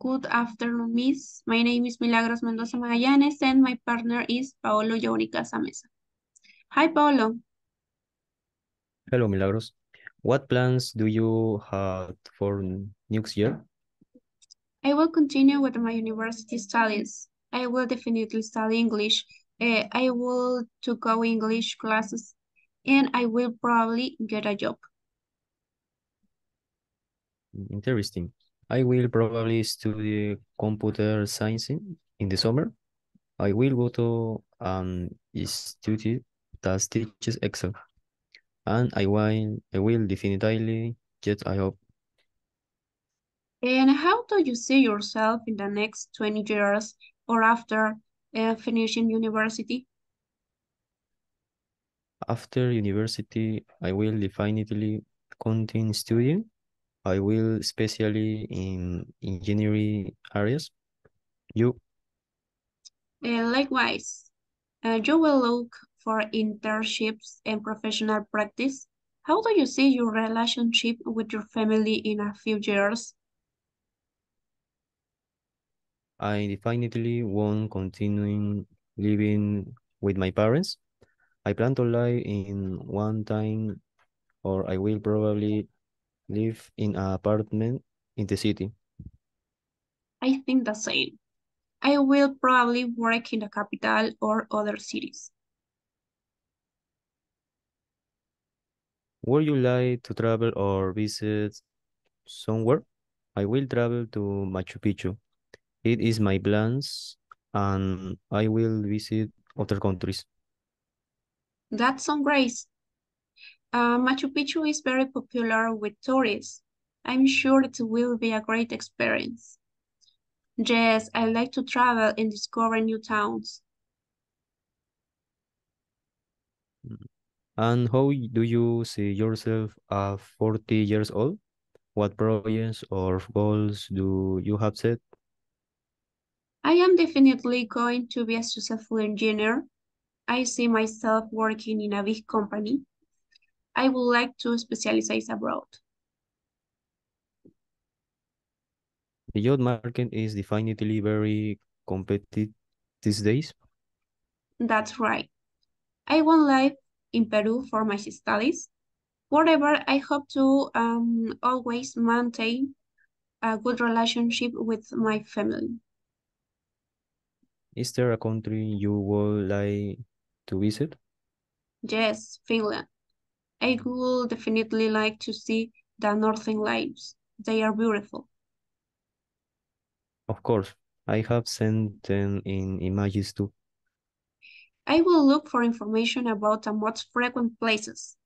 Good afternoon, Miss. My name is Milagros Mendoza Magallanes and my partner is Paolo Yaunica Samesa. Hi, Paolo. Hello, Milagros. What plans do you have for next year? I will continue with my university studies. I will definitely study English. Uh, I will to go English classes and I will probably get a job. Interesting. I will probably study computer science in, in the summer. I will go to an institute that teaches Excel. And I will, I will definitely get a job. And how do you see yourself in the next 20 years or after uh, finishing university? After university, I will definitely continue studying. I will especially in engineering areas. You? Uh, likewise, uh, you will look for internships and professional practice. How do you see your relationship with your family in a few years? I definitely won't continue living with my parents. I plan to live in one time or I will probably live in an apartment in the city. I think the same. I will probably work in the capital or other cities. Would you like to travel or visit somewhere? I will travel to Machu Picchu. It is my plans and I will visit other countries. That sounds great. Uh, Machu Picchu is very popular with tourists. I'm sure it will be a great experience. Yes, I like to travel and discover new towns. And how do you see yourself at 40 years old? What projects or goals do you have set? I am definitely going to be a successful engineer. I see myself working in a big company. I would like to specialize abroad. The job market is definitely very competitive these days. That's right. I won't live in Peru for my studies. Whatever, I hope to um, always maintain a good relationship with my family. Is there a country you would like to visit? Yes, Finland. I would definitely like to see the Northern Lights. They are beautiful. Of course, I have sent them in images too. I will look for information about the most frequent places.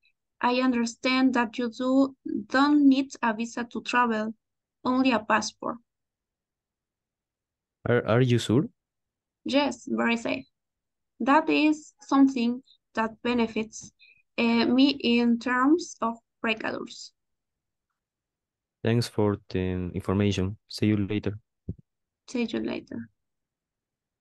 I understand that you do, don't need a visa to travel, only a passport. Are, are you sure? Yes, very safe. That is something that benefits uh, me in terms of precautions. Thanks for the information. See you later. See you later.